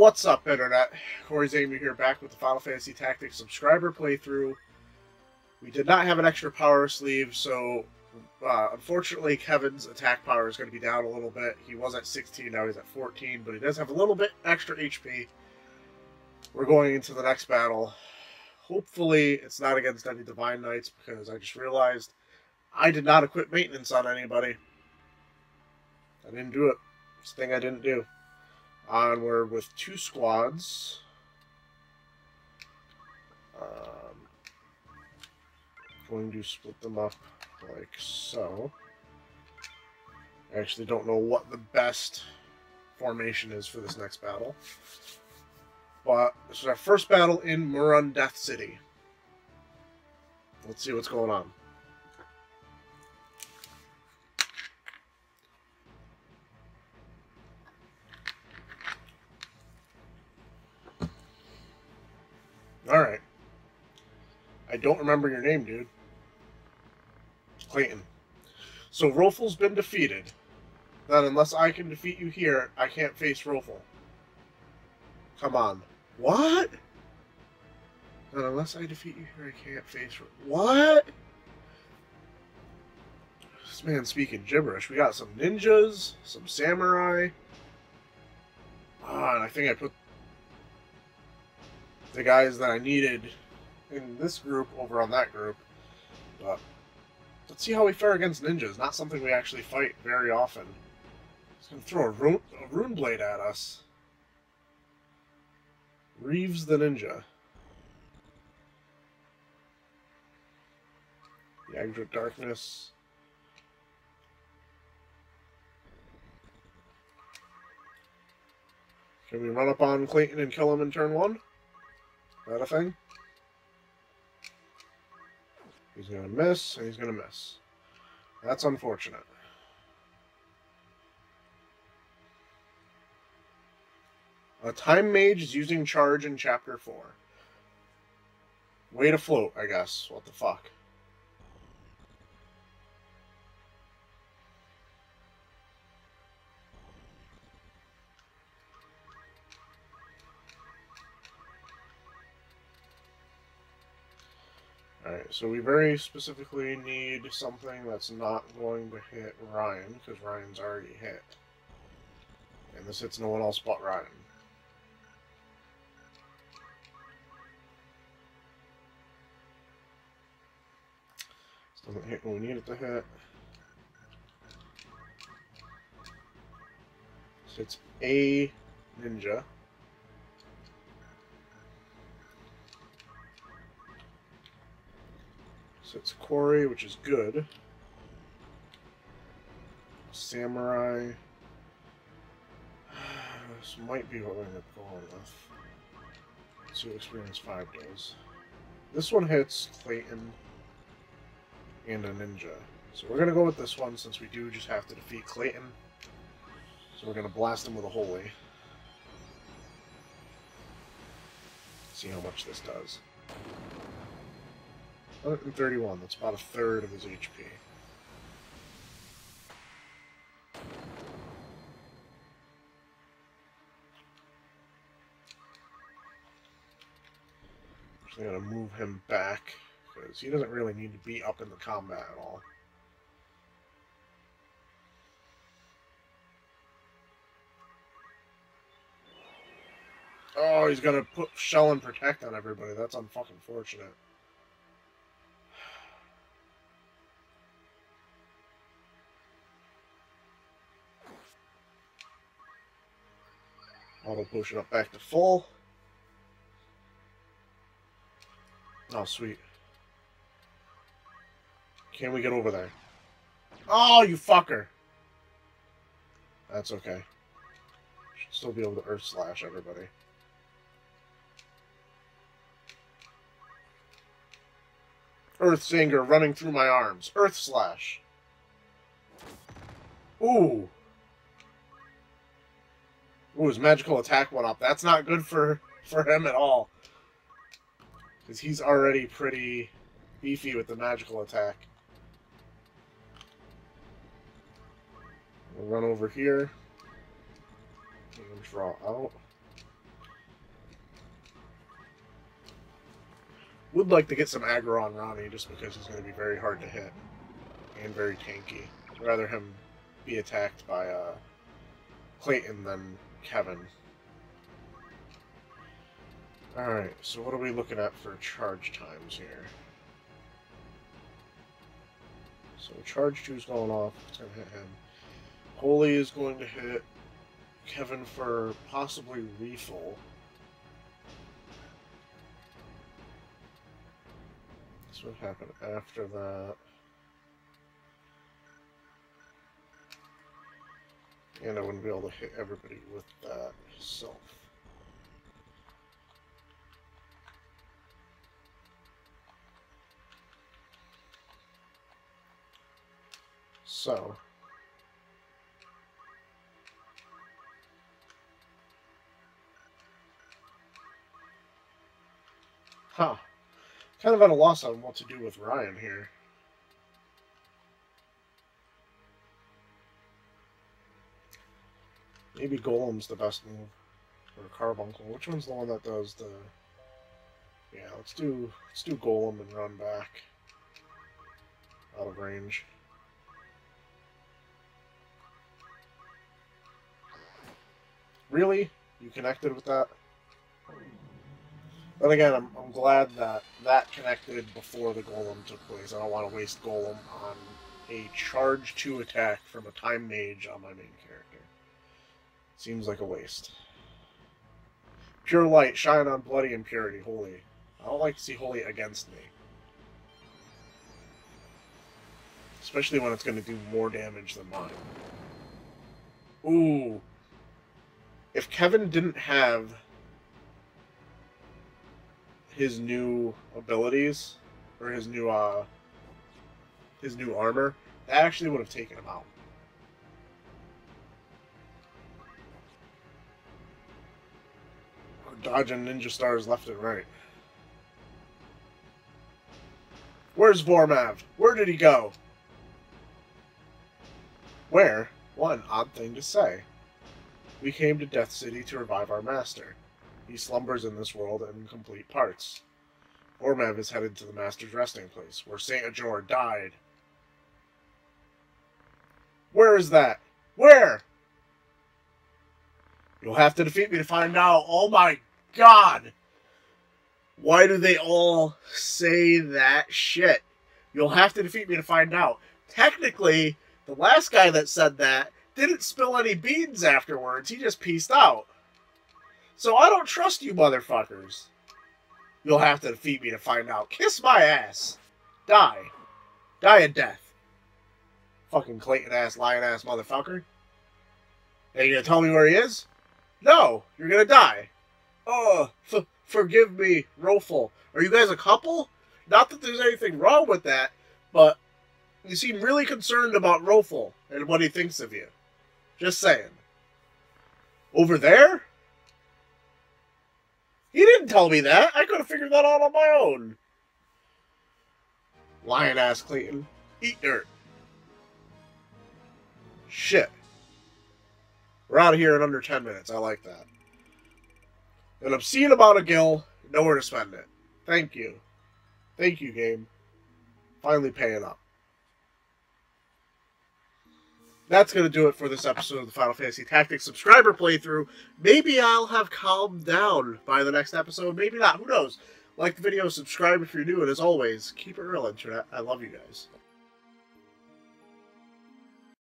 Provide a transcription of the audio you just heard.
What's up, Internet? Cory Szamier here, back with the Final Fantasy Tactics subscriber playthrough. We did not have an extra power sleeve, so uh, unfortunately Kevin's attack power is going to be down a little bit. He was at 16, now he's at 14, but he does have a little bit extra HP. We're going into the next battle. Hopefully it's not against any Divine Knights, because I just realized I did not equip maintenance on anybody. I didn't do it. It's a thing I didn't do. Onward with two squads. Um, going to split them up like so. I actually don't know what the best formation is for this next battle. But this is our first battle in Murond Death City. Let's see what's going on. Don't remember your name, dude. Kleitain. So Rofel's been defeated. Then unless I can defeat you here, I can't face Rofel. Come on. What? Then unless I defeat you here, I can't face What? This man speaking gibberish. We got some ninjas, some samurai. Ah, and I think I put the guys that I needed in this group over on that group. But let's see how we fare against ninjas. Not something we actually fight very often. He's going to throw a rune, a rune blade at us. Reeves the ninja. Yagdra Darkness. Can we run up on Kleitain and kill him in turn one? Is that a thing? He's going to miss, and he's going to miss. That's unfortunate. A time mage is using charge in chapter 4. Way to float, I guess. What the fuck? Alright, so we very specifically need something that's not going to hit Ryan, because Ryan's already hit. And this hits no one else but Ryan. This doesn't hit when we need it to hit. So it's a ninja. So it's Corey, which is good. Samurai. This might be what we end up going with. Let's experience 5 does. This one hits Kleitain and a ninja. So we're going to go with this one since we do just have to defeat Kleitain. So we're going to blast him with a holy. See how much this does. 131, that's about a third of his HP. I'm going to move him back, because he doesn't really need to be up in the combat at all. Oh, he's gonna put shell and protect on everybody. That's unfucking fortunate. Auto potion up back to full. Oh, sweet. Can we get over there? Oh, you fucker! That's okay. Should still be able to Earth Slash everybody. Earth's anger running through my arms. Earth Slash. Ooh. Ooh, his magical attack went up. That's not good for, for him at all. Because he's already pretty beefy with the magical attack. We'll run over here. And draw out. Would like to get some aggro on Ronnie just because he's going to be very hard to hit. And very tanky. I'd rather him be attacked by uh, Kleitain than Kevin. Alright, so what are we looking at for charge times here? So charge 2 is going off, it's going to hit him. Holy is going to hit Kevin for possibly refill. This would happen after that. And I wouldn't be able to hit everybody with that self. So, Huh. Kind of at a loss on what to do with Ryan here. Maybe Golem's the best move. Or Carbuncle. Which one's the one that does the... Yeah, let's do let's do Golem and run back. Out of range. Really? You connected with that? But again, I'm, I'm glad that that connected before the Golem took place. I don't want to waste Golem on a charge 2 attack from a Time Mage on my main character. Seems like a waste. Pure Light, shine on Bloody Impurity, Holy. I don't like to see Holy against me. Especially when it's going to do more damage than mine. Ooh. If Kevin didn't have his new abilities or his new uh his new armor, that actually would have taken him out. Dodging ninja stars left and right. Where's Vormav? Where did he go? Where? An odd thing to say. We came to Death City to revive our master. He slumbers in this world in complete parts. Vormav is headed to the Master's resting place, where Saint Ajor died. Where is that? Where? You'll have to defeat me to find out. Oh my god! Why do they all say that shit? You'll have to defeat me to find out. Technically, the last guy that said that didn't spill any beans afterwards. He just pieced out. So I don't trust you motherfuckers. You'll have to defeat me to find out. Kiss my ass. Die. Die a death. Fucking Kleitain ass, lying ass motherfucker. Are you gonna tell me where he is? No, you're gonna die. Oh, f- forgive me, Rofel. Are you guys a couple? Not that there's anything wrong with that, but you seem really concerned about Rofel and what he thinks of you. Just saying. Over there? He didn't tell me that. I could have figured that out on my own. Lion ass Kleitain. Eat dirt. Shit. We're out of here in under 10 minutes. I like that. An obscene amount of gil, nowhere to spend it. Thank you. Thank you, game. Finally paying up that's going to do it for this episode of the Final Fantasy Tactics subscriber playthrough. Maybe I'll have calmed down by the next episode. Maybe not. Who knows? Like the video, subscribe if you're new, and as always, keep it real, Internet. I love you guys.